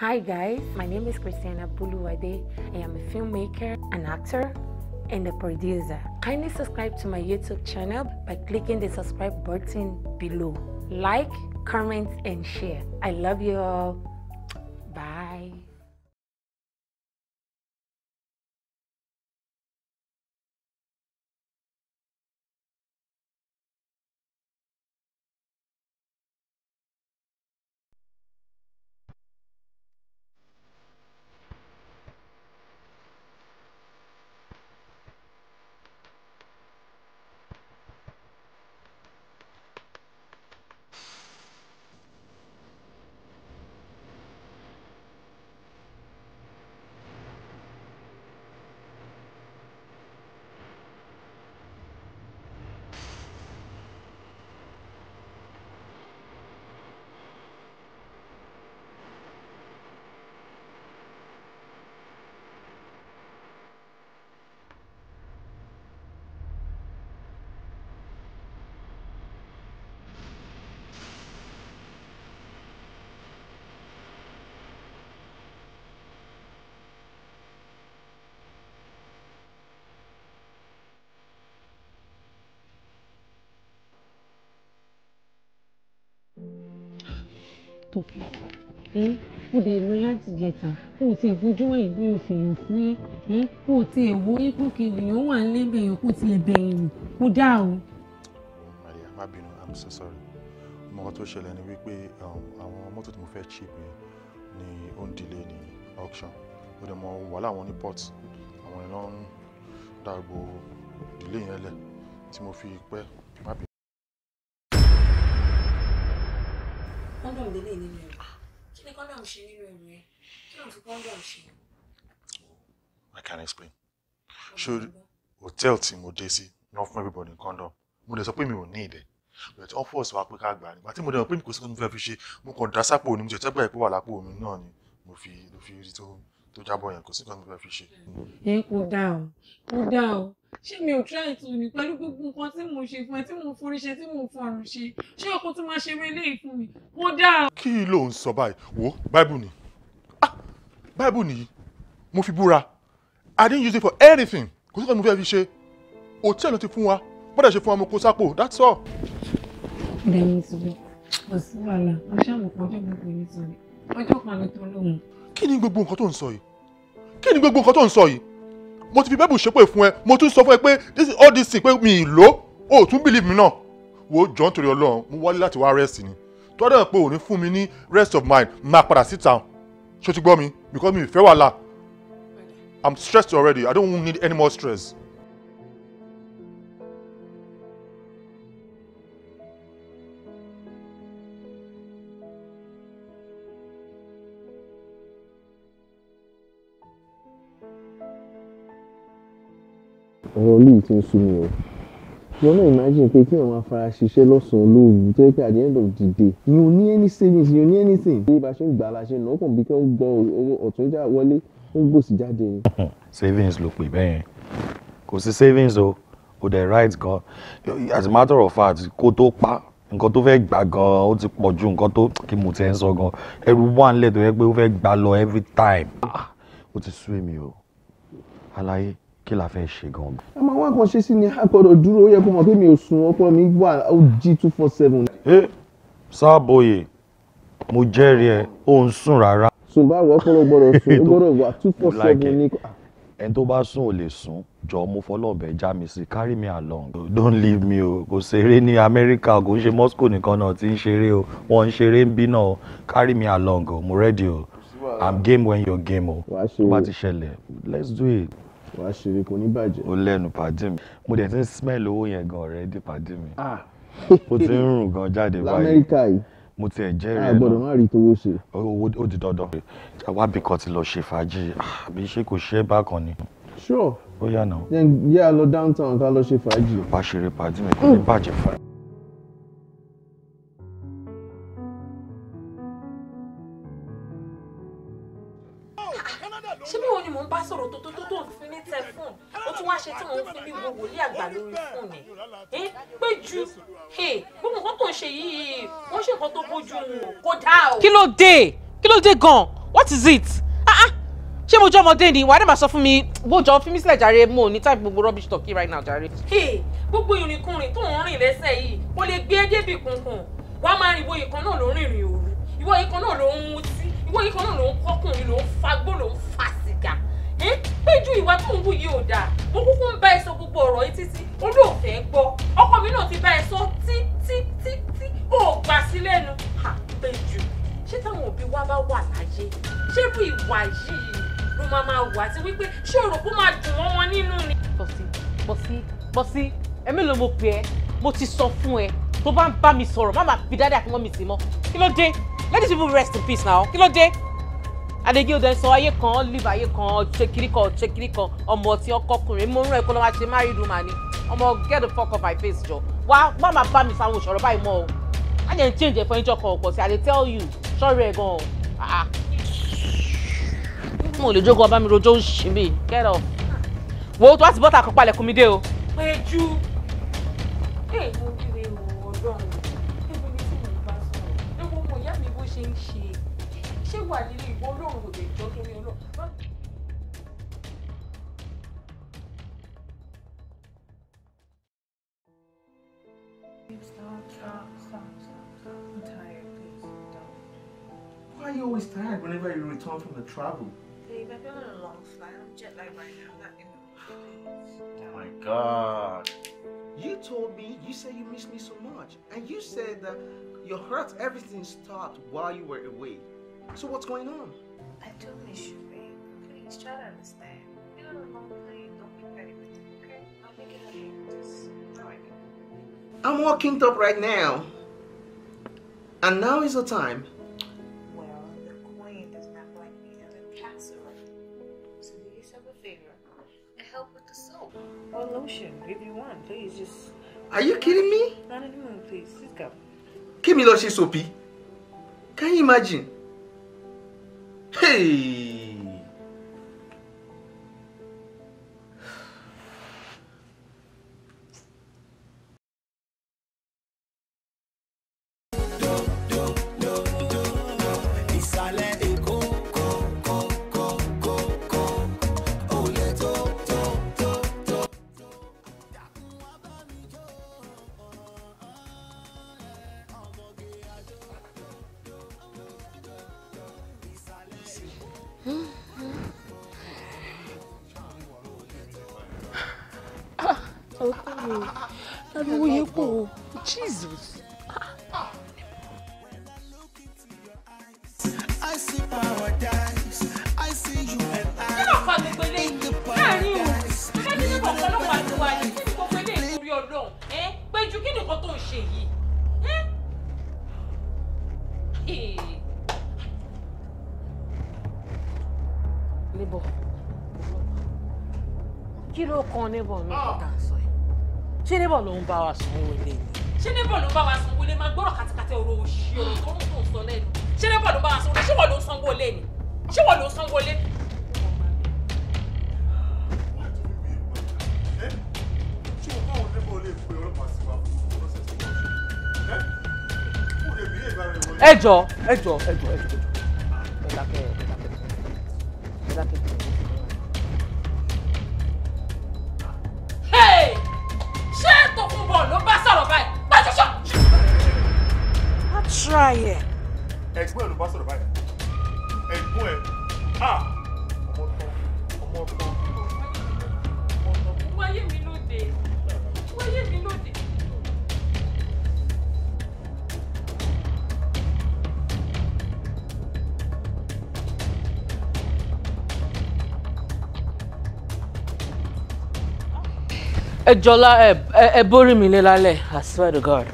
Hi guys, my name is Christiana Buluwade. I am a filmmaker, an actor, and a producer. Kindly subscribe to my YouTube channel by clicking the subscribe button below. Like, comment, and share. I love you all. Tòkè ẹ kò dé lọ láti jẹta tí ì fojú wẹ̀yìn bí òfin fún ẹ. Kò tí ì wo ipò kejì yóò wà lẹ́bẹ̀ẹ́ kò tí ì bẹ̀yìn kò dá o. Maria má bínú I'm so sorry. Mo kàn tó ṣẹlẹ̀ ni wípé um, àwọn mọ́tò tí mo fẹ́ chip ni ó ń delay ní auction. Ó dẹ̀ mọ wàhálà àwọn ní port. Àwọn dá gbogbo delay yẹn lẹ̀ tí mo fi pẹ́ má bínú. Kọ́ńdọ̀m lélẹ̀ nínú ẹ̀rọ. Kí ni kọ́ńdọ̀m ṣe nínú ẹ̀rọ yẹn? Kí ló ń fi kọ́ńdọ̀m ṣe? I can explain ṣó hotel tí mo dé sí náà fún everybody condom mo lè sọ pé mi ò ní ìdẹ but wọ́n force wa pé ká gbà nígbà tí mo dẹ̀ mọ̀ pé mi kò sí kó mo fẹ́ fi ṣe mo kàn dá sápò ni mo tẹ̀ tẹ́gbà ìpò wà lápò mi náà ni mo fi rí tó jábọ̀ yẹn kò sí kó mo fẹ́ fi ṣe. ẹ kò dá o kò dá o ṣé mi ò try to ní pẹ̀lú gbogbo nǹkan tí mo ṣe fún ẹ tí mo forí ṣe tí mo fọrùn ṣe? Ṣé ọkọ tó máa ṣe eré eléyìí fún mi? Kò dá o. kí ló ń sọ báyìí? Wo bible ni. Ah bible nìyí mo fi búra. I didn't use it for anything. Kò sí kó mo fẹ́ fi ṣe. Hotel ló ti fún wa. Bọ́dà ṣe fún wa mo kó sápò. That's all. bẹ́ẹ̀ni sọ̀rọ̀ kò sí wàhálà. Mo ṣàmùkọ́ ọjọ́ gbogbo ní sọ̀rọ̀ ọjọ́ kan ní tó lóhùn. kí ni gbogbo nǹkan tó ń sọ yìí? Kí ni gbogbo nǹkan tó ń sọ yìí mo ti fi bẹ́ẹ̀bù ṣépè fún ẹ mo tún sọ fún ẹ pé this is all this thing pé mi ì lò ó. Tún believe mi náà. Wo jọ nítorí ọlọ́run mo wálé láti wá rest ni. Tọ́dọ̀ pé òní fún mi ní rest of mind máa padà sí town ṣó ti gbọ́ mi? Because mi ì fẹ́ wàhálà. I'm stressed already. I don't need any more stress. Ọ̀rọ̀ olú ti ń sú mi o. Wọn náà imagine pé kí wọn máa fara ṣiṣẹ́ lọ́sàn-án lóru tó yẹ pé at the end of the day you ò ní any savings ò ní anything. bí bá ṣe ń gbà á la ṣe ná ọkàn bí kí wọ́n gbọ́ owó ọ̀tún já wọlé ó ń gbòsì jáde ni. savings ló pè bẹ́ẹ̀ yẹn. Kò sí savings o o dẹ̀ right gan. As a matter of fact kó tó pa nǹkan tó fẹ́ gbà gan ó ti pọ̀ ju nǹkan tó kí mo ti ń sọ gan. Ẹrù wà nílẹ̀ tó yẹ pé ó fẹ́ gbà lọ every time. Ah, ó ti sú èmi o. Aláyé kí la fẹ́ ṣe gan. a máa wá kan ṣe sí ni a gbọ́dọ̀ dúró ó yẹ kó mọ̀ pé mi ò sùn ọpọlọ mi wà ó jí two four seven. ẹ sáàbòye mo jẹ́rìí ẹ ó ń sùn rárá. Sùn báwo ọpọlọ gbọ́dọ̀ sùn ó gbọ́dọ̀ wà two four seven ní. ẹni tó bá sùn ò lè sùn jọ mo fọlọ́ọ̀bẹ já mi sí carry me along. Don't leave me o kò ṣeré ní amẹ́ríkà kò ń ṣe moscow nìkan náà tí ń ṣeré o wọ́n ń ṣeré ń bí náà o. Carry me along o mo ready o. I'm game when you're game o. Tó bá ti ṣẹlẹ̀ let's do it wàá ṣeré kò ní bàjẹ́. o lẹ́nu pàdé mi. Mo dẹ̀ ti ń smell owó yẹn gan already pàdé mi. Ah. Ó ti ń rùn gan jáde báyìí. Lamẹ́ríkà yìí. Mo ti ẹ̀ jẹ́rìí a ẹ̀ gbọ́dọ̀ náà. má rí tówó ṣe. owó ó di dandan. Àwa bí kan ti lọ ṣe fàájì. Ah, àbí ṣé kò ṣe é bákan ni. Sure. Ó yà náà. Then yẹ́ a lọ downtown ká lọ ṣe fàájì. bá ṣeré pàdé mi kò ní bàjẹ́ fún. Ṣé bí wọn ni mò ń bá sọ̀rọ̀ tó tó tó tó fóònù? Ó tún wá ṣe tí ń fi ní wo wòlíì àgbà lórí fóònù ẹ̀. Pé ju gbogbo nǹkan tó ń ṣe yìí wọ́n ṣe nǹkan tó bójú mu kò dáa o. kí ló dé kí ló dé gan what is it ah ah ṣé mo jẹ́ ọmọdé ni wàá dẹ̀ máa sọ fún mi bójọ́ fún mi sílẹ̀ jàre mo ní táì gbogbo rubbish talk yìí right now jàre. Hey, gbogbo ìrìnkùnrin tó ń rìn lẹ́sẹ̀ yìí kò lè gbé débì kankan wàá máa rìn ìwọ yìí kan náà ló ìwà tó ń wù yìí ò dáa mo kúkú ń bá ẹ sọ gbogbo ọ̀rọ̀ yìí títí. Olóòfẹ́ gbọ́. Ọkọ mi náà ti bá ẹ sọ tí ó gbà sí lẹ́nu. Péjú ṣé táwọn òbí wa bá wà láyé? Ṣé irú ìwà yìí ló máa máa wà àti wípé ṣé o rò máa dùn wọ́n wọn nínú ni. bọ́sí bọ́sí bọ́sí ẹ̀mí ló mo pè ẹ́. Mo ti sọ fún ẹ. Tó bá ń bá mi sọ̀rọ̀ má máa fi dáadáa àti mọ́ mi sí mọ́. Kí ló dé? Let these people rest in peace now. Kí ló dé adegi ọdẹ sọ ayé kan live ayé kan ṣe kiri kan ṣe kiri kan. Ọmọ tí ọkọkùnrin mo ń rán ẹ kó lọ́ máa ṣe married woman ni. Ọmọ get the fuck off my face jọ wá má máa bá mi sáwọn òṣòro báyìí mọ́ o. Á jẹ́ ń change ẹ̀fọ́ ẹjọ́ kan ọ̀pọ̀ sí i dey tell you. Sọ́ọ̀rì ẹ̀ gan-an. Ah mo lè jókòó ọba mi rojọ́ òṣì mi get off. Wo tó bá ti bọ́tà kan palẹ̀ kún mi dé o. péjú. Ẹ mo ríre o ọlọ́run. Ewu ni tí mo bá sọ̀rọ̀. Ewu ọmọ ìyá mi bó ṣe ń ṣe. Ṣé wà nílé ìwọ ọlọ́run ò lè jọ torí ọlọ́run. Why are you always tired whenever you return from the travel? Babe, I've been on a long flight. I'm jet lagged right now. I'm not in the Oh my god. You told me, you said you missed me so much. And you said that your hurt, everything stopped while you were away. So what's going on? I do miss you, babe. Please try to understand. Been on a long plane. Don't be petty with me, okay? I'll make it okay. Just alright. I'm all kinked up right now. And now is the time. Well, the queen does not like me as a casserole. So do yourself a favor and help with the soap. Or lotion, if you want. Please, just Are you kidding me? not in the mood, please. Just go. Kimi lo ṣe sopi. Can you imagine? Hey! Ariwo yẹn pọ̀ o jesus. Ló kan níbọ̀ ní kọ́tà sọ ẹ̀ ṣé níbọ̀ ló ń bá wa sanwó ilé ni. ṣé níbọ̀ ló bá wa sanwó lé máa gbọ́rọ̀ kàtìkàtì ọ̀rọ̀ òṣì ọ̀rọ̀ tó ń ń sọ lẹ́nu ṣé níbọ̀ ló bá wa sanwó lé ṣé wọ́n ló ń sanwó lé ni ṣé wọ́n ló ń sanwó lé. ṣé o báwọn níbo lè pe ọlọ́pàá sí wa fún ọlọ́sẹ̀ tó wọ́n ṣe? kó lè bí èèbá rẹ̀ wọlé. ẹ jọ ẹ jọ ẹ jọ ẹ jọ ẹ dákẹ́ ẹ dákẹ́ ẹ dákẹ́. Try ẹ̀. ẹ̀gbọ́n ẹ̀ ló bá sọ̀rọ̀ báyìí ẹ̀gbọ́n ẹ̀ à ọmọ tán ọmọ tán ọmọ tán. wáyé mi lóde wáyé mi lóde. ẹ jọlá ẹ ẹ- ẹ borí mi lé lálẹ́ i swear to god.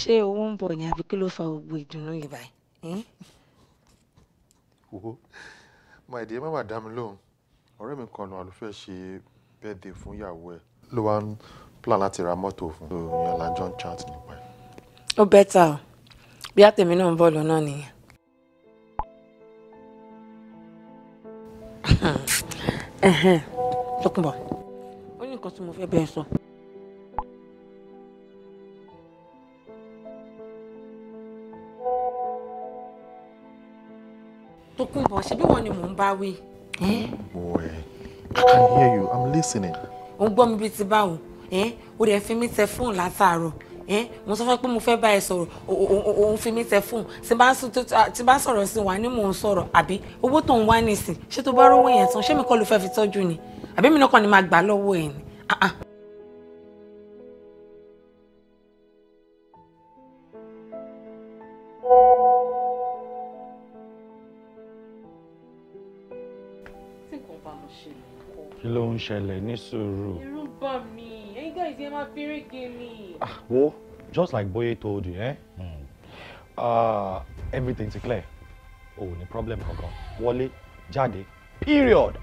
Ṣé owó ń bọ̀ ni àbí kí ló fa gbogbo ìdùnnú yìí báyìí? wo my dear má má dá mi lóhùn ọ̀rẹ́ mi kan náà ló fẹ́ ṣe birthday fún ìyàwó ẹ̀ ló wá ń plan láti ra mọ́tò fún un ìyẹn la jọ ń chat nípa ẹ̀. ó bẹ́tà o bí àtẹ̀mí náà ń bọ̀ lọ́nà nìyẹn. Tókunbọ̀ ó ní nǹkan tí mo fẹ́ bẹ́ẹ̀ sọ. Tókunbọ̀ ṣebí wọn ni mò ń bá wí. Boy, I can hear you. I'm listening. ó ń gbọ́ mi bíi ti báwo ó dẹ̀ fi mí tẹ fóònù látàárọ̀. Mo sọ fún ẹ pé mo fẹ́ bá ẹ sọ̀rọ̀. Òun fi mí tẹ fóònù. Tí bá sọ̀rọ̀ sí wa ni mò ń sọ̀rọ̀. Àbí? Owó tó ń wá nísìn ṣé tó bá rówó yẹn tán? Ṣé mi kọ́ ló fẹ́ fi tọ́jú ni? Àbí mi náà kàn ní máa gbà lọ́wọ́ ẹ̀ ni. Ṣẹlẹ̀ ní sùúrù. irú bá mi ẹ̀yin guys yẹn máa fi rége mi. wo just like Boye told you eh? mm. uh, everything ti clear o ò ní problem kankan wọlé jáde period